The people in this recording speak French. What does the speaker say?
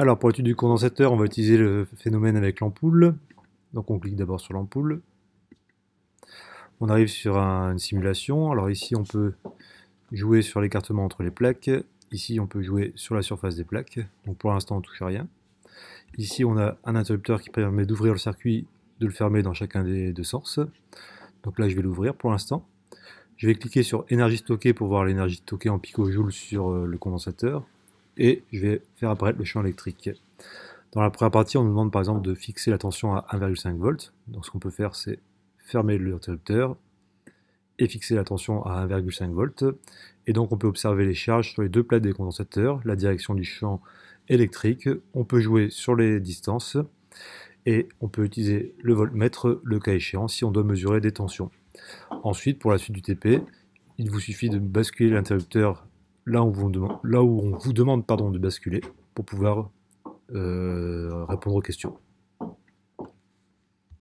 Alors pour l'étude du condensateur, on va utiliser le phénomène avec l'ampoule. Donc on clique d'abord sur l'ampoule. On arrive sur une simulation. Alors ici on peut jouer sur l'écartement entre les plaques. Ici on peut jouer sur la surface des plaques. Donc pour l'instant on ne touche à rien. Ici on a un interrupteur qui permet d'ouvrir le circuit, de le fermer dans chacun des deux sens. Donc là je vais l'ouvrir pour l'instant. Je vais cliquer sur énergie stockée pour voir l'énergie stockée en picojoules sur euh, le condensateur et je vais faire apparaître le champ électrique. Dans la première partie, on nous demande par exemple de fixer la tension à 1,5 volts. Donc ce qu'on peut faire, c'est fermer l'interrupteur et fixer la tension à 1,5 volts. Et donc on peut observer les charges sur les deux plates des condensateurs, la direction du champ électrique. On peut jouer sur les distances et on peut utiliser le voltmètre le cas échéant si on doit mesurer des tensions. Ensuite, pour la suite du TP, il vous suffit de basculer l'interrupteur là où, on vous demande pardon, de basculer pour pouvoir euh, répondre aux questions.